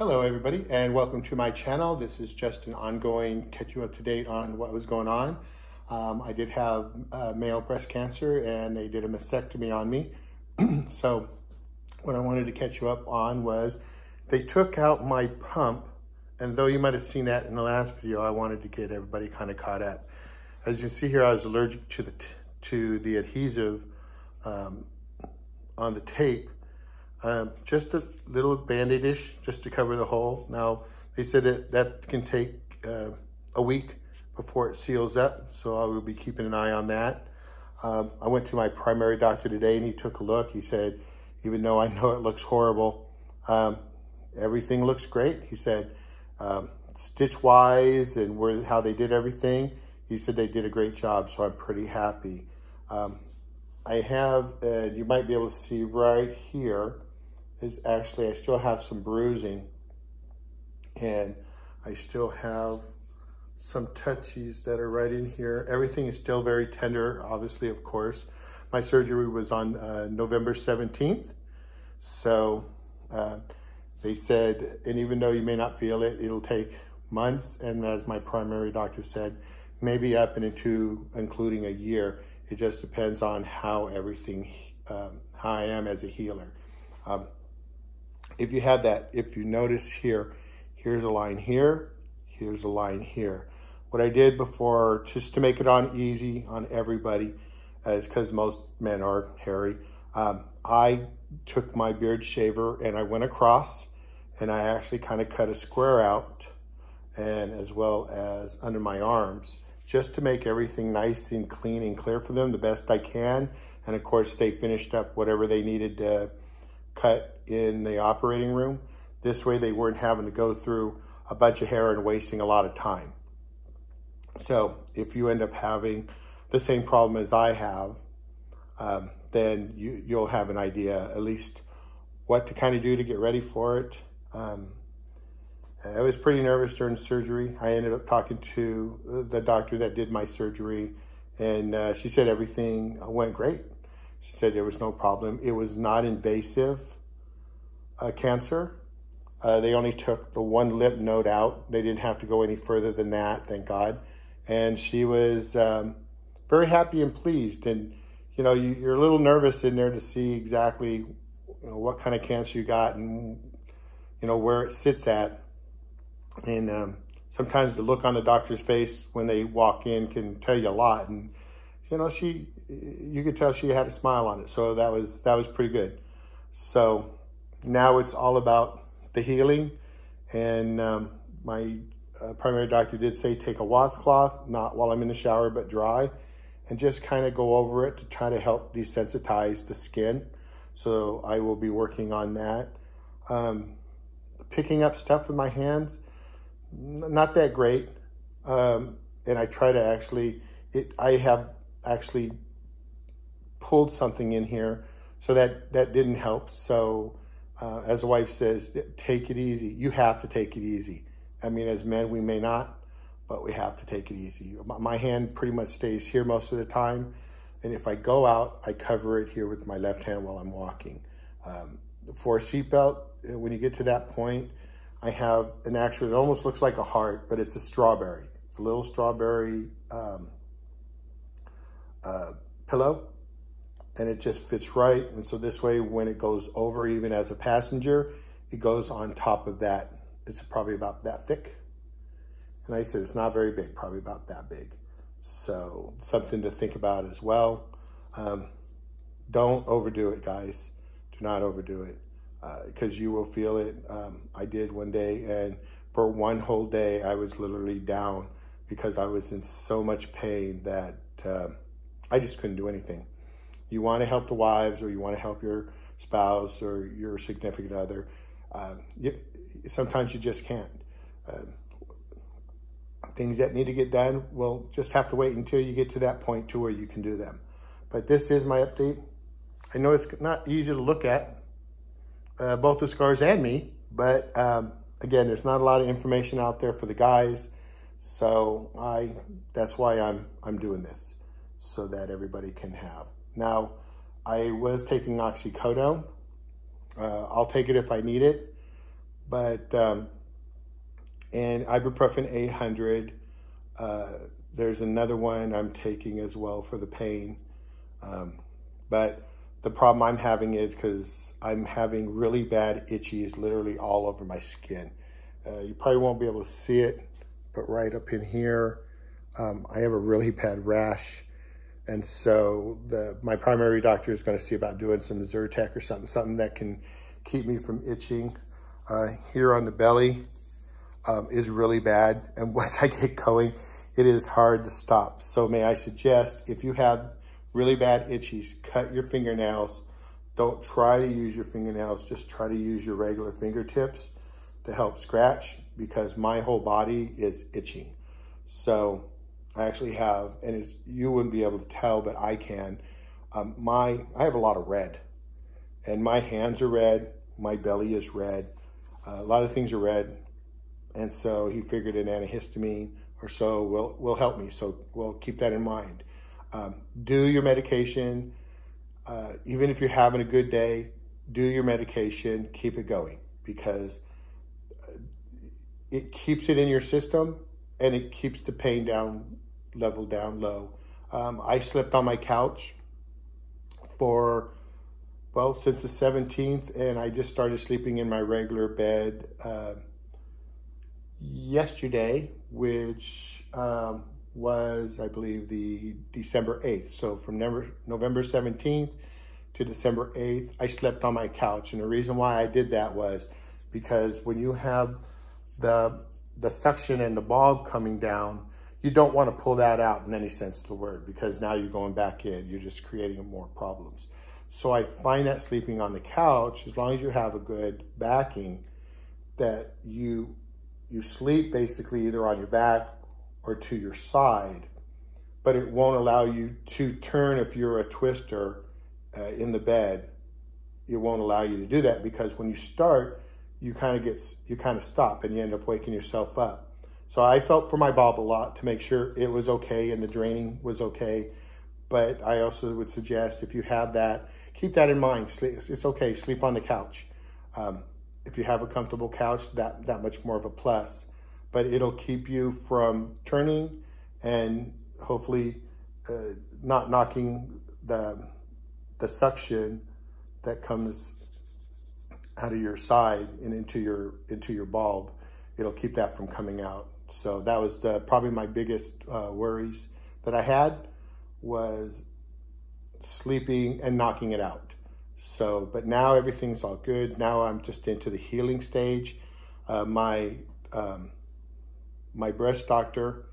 Hello everybody and welcome to my channel. This is just an ongoing catch you up to date on what was going on. Um, I did have uh, male breast cancer and they did a mastectomy on me. so what I wanted to catch you up on was they took out my pump and though you might have seen that in the last video, I wanted to get everybody kind of caught up. As you see here, I was allergic to the, to the adhesive um, on the tape um, just a little band-aidish just to cover the hole. Now, they said that that can take uh, a week before it seals up, so I will be keeping an eye on that. Um, I went to my primary doctor today and he took a look. He said, even though I know it looks horrible, um, everything looks great. He said, um, stitch-wise and where how they did everything, he said they did a great job, so I'm pretty happy. Um, I have, uh, you might be able to see right here, is actually, I still have some bruising and I still have some touchies that are right in here. Everything is still very tender, obviously, of course. My surgery was on uh, November 17th. So uh, they said, and even though you may not feel it, it'll take months. And as my primary doctor said, maybe up and into including a year. It just depends on how everything, um, how I am as a healer. Um, if you have that, if you notice here, here's a line here, here's a line here. What I did before, just to make it on easy on everybody, is because most men are hairy, um, I took my beard shaver and I went across and I actually kind of cut a square out and as well as under my arms just to make everything nice and clean and clear for them the best I can. And of course, they finished up whatever they needed to cut in the operating room. This way they weren't having to go through a bunch of hair and wasting a lot of time. So if you end up having the same problem as I have, um, then you, you'll have an idea at least what to kind of do to get ready for it. Um, I was pretty nervous during surgery. I ended up talking to the doctor that did my surgery and uh, she said everything went great. She said there was no problem. It was not invasive uh, cancer. Uh, they only took the one lymph node out. They didn't have to go any further than that, thank God. And she was um, very happy and pleased. And, you know, you, are a little nervous in there to see exactly you know, what kind of cancer you got and, you know, where it sits at. And um, sometimes the look on the doctor's face when they walk in can tell you a lot. And, you know, she, you could tell she had a smile on it. So that was, that was pretty good. So now it's all about the healing. And um, my uh, primary doctor did say take a washcloth, not while I'm in the shower, but dry, and just kind of go over it to try to help desensitize the skin. So I will be working on that. Um, picking up stuff with my hands, not that great. Um, and I try to actually, it, I have actually pulled something in here, so that, that didn't help. So uh, as the wife says, take it easy. You have to take it easy. I mean, as men, we may not, but we have to take it easy. My hand pretty much stays here most of the time. And if I go out, I cover it here with my left hand while I'm walking. Um, for a seatbelt, uh, when you get to that point, I have an actual, it almost looks like a heart, but it's a strawberry. It's a little strawberry um, uh, pillow and it just fits right. And so this way, when it goes over, even as a passenger, it goes on top of that. It's probably about that thick. And like I said, it's not very big, probably about that big. So something to think about as well. Um, don't overdo it, guys. Do not overdo it because uh, you will feel it. Um, I did one day, and for one whole day, I was literally down because I was in so much pain that uh, I just couldn't do anything you want to help the wives or you want to help your spouse or your significant other, uh, you, sometimes you just can't. Uh, things that need to get done will just have to wait until you get to that point to where you can do them. But this is my update. I know it's not easy to look at, uh, both the scars and me, but um, again, there's not a lot of information out there for the guys. So I, that's why I'm, I'm doing this so that everybody can have. Now, I was taking oxycodone. Uh, I'll take it if I need it, but, um, and ibuprofen 800. Uh, there's another one I'm taking as well for the pain. Um, but the problem I'm having is because I'm having really bad itchies literally all over my skin. Uh, you probably won't be able to see it, but right up in here, um, I have a really bad rash. And so the my primary doctor is going to see about doing some Zyrtec or something, something that can keep me from itching. Uh, here on the belly um, is really bad. And once I get going, it is hard to stop. So may I suggest if you have really bad itchies, cut your fingernails. Don't try to use your fingernails. Just try to use your regular fingertips to help scratch because my whole body is itching. So I actually have, and it's, you wouldn't be able to tell, but I can. Um, my I have a lot of red, and my hands are red. My belly is red. Uh, a lot of things are red, and so he figured an antihistamine or so will will help me. So we'll keep that in mind. Um, do your medication. Uh, even if you're having a good day, do your medication. Keep it going because uh, it keeps it in your system and it keeps the pain down, level down low. Um, I slept on my couch for, well, since the 17th, and I just started sleeping in my regular bed uh, yesterday, which um, was, I believe, the December 8th. So from November 17th to December 8th, I slept on my couch. And the reason why I did that was because when you have the, the suction and the bulb coming down, you don't want to pull that out in any sense of the word because now you're going back in. You're just creating more problems. So I find that sleeping on the couch, as long as you have a good backing, that you you sleep basically either on your back or to your side, but it won't allow you to turn if you're a twister uh, in the bed. It won't allow you to do that because when you start, you kind of get you kind of stop and you end up waking yourself up. So I felt for my bulb a lot to make sure it was okay and the draining was okay. But I also would suggest if you have that, keep that in mind. It's okay. Sleep on the couch. Um, if you have a comfortable couch, that that much more of a plus but it'll keep you from turning and hopefully uh, not knocking the, the suction that comes out of your side and into your into your bulb. It'll keep that from coming out. So that was the, probably my biggest uh, worries that I had was sleeping and knocking it out. So, but now everything's all good. Now I'm just into the healing stage. Uh, my um, my breast doctor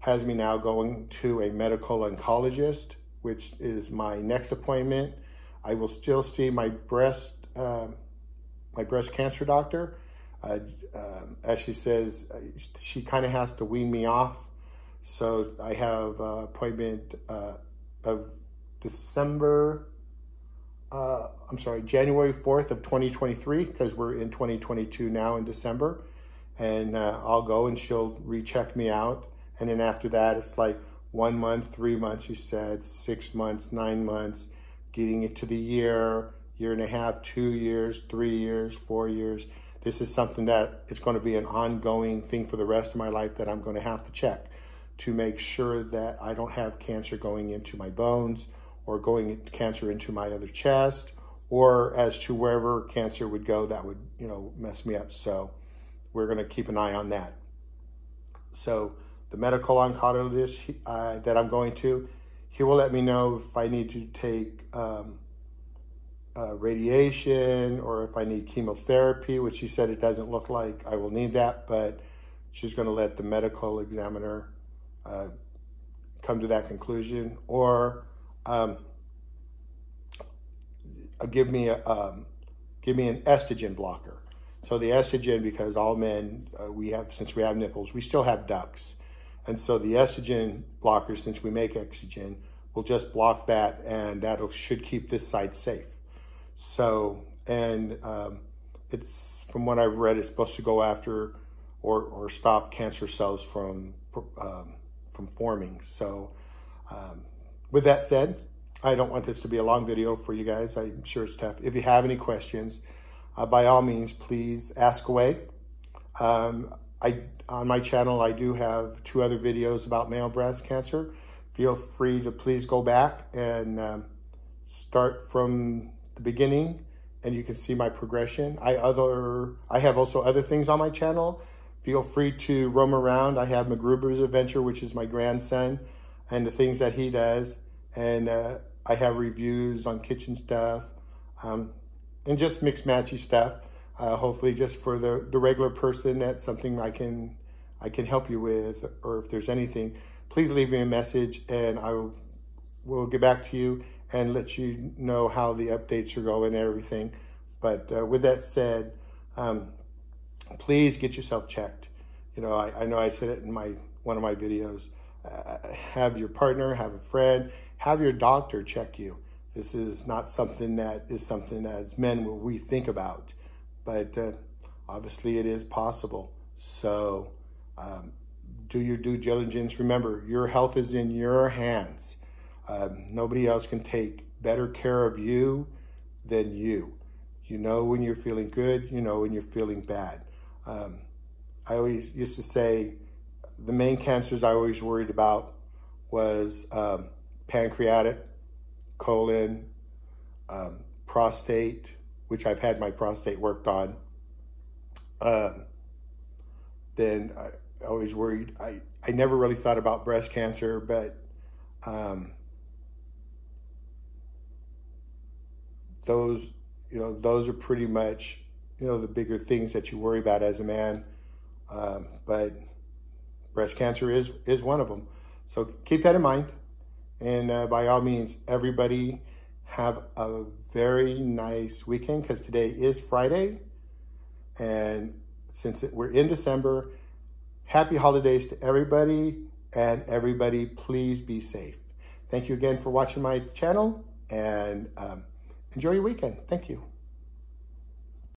has me now going to a medical oncologist, which is my next appointment. I will still see my breast uh, my breast cancer doctor. Uh, as she says, uh, she kind of has to wean me off. So I have appointment uh, of December, uh, I'm sorry, January 4th of 2023, because we're in 2022 now in December and uh, I'll go and she'll recheck me out. And then after that, it's like one month, three months, she said, six months, nine months, getting it to the year, year and a half, two years, three years, four years. This is something that is going to be an ongoing thing for the rest of my life that I'm going to have to check to make sure that I don't have cancer going into my bones or going cancer into my other chest or as to wherever cancer would go that would, you know, mess me up. So, we're going to keep an eye on that. So the medical oncologist uh, that I'm going to, he will let me know if I need to take um, uh, radiation or if I need chemotherapy, which she said it doesn't look like I will need that, but she's going to let the medical examiner uh, come to that conclusion or um, give me a um, give me an estrogen blocker. So the estrogen, because all men, uh, we have, since we have nipples, we still have ducts. And so the estrogen blocker, since we make estrogen, will just block that and that should keep this site safe. So, and um, it's, from what I've read, it's supposed to go after or, or stop cancer cells from, um, from forming. So um, with that said, I don't want this to be a long video for you guys. I'm sure it's tough. If you have any questions, uh, by all means, please ask away. Um, I on my channel, I do have two other videos about male breast cancer. Feel free to please go back and um, start from the beginning and you can see my progression. I other I have also other things on my channel. Feel free to roam around. I have McGruber's Adventure, which is my grandson, and the things that he does. And uh, I have reviews on kitchen stuff um, and just mixed matchy stuff. Uh, hopefully just for the, the regular person, that's something I can I can help you with, or if there's anything, please leave me a message and I will, will get back to you and let you know how the updates are going and everything. But uh, with that said, um, please get yourself checked. You know, I, I, know I said it in my one of my videos. Uh, have your partner, have a friend, have your doctor check you. This is not something that is something as men we think about, but uh, obviously it is possible. So um, do your due diligence. Remember, your health is in your hands. Um, nobody else can take better care of you than you. You know when you're feeling good, you know when you're feeling bad. Um, I always used to say the main cancers I always worried about was um, pancreatic, colon, um, prostate, which I've had my prostate worked on. Um, then I always worried. I, I never really thought about breast cancer, but those, you know, those are pretty much, you know, the bigger things that you worry about as a man. Um, but breast cancer is, is one of them. So keep that in mind. And uh, by all means, everybody have a very nice weekend because today is Friday. And since it, we're in December, happy holidays to everybody. And everybody, please be safe. Thank you again for watching my channel. And um, enjoy your weekend. Thank you.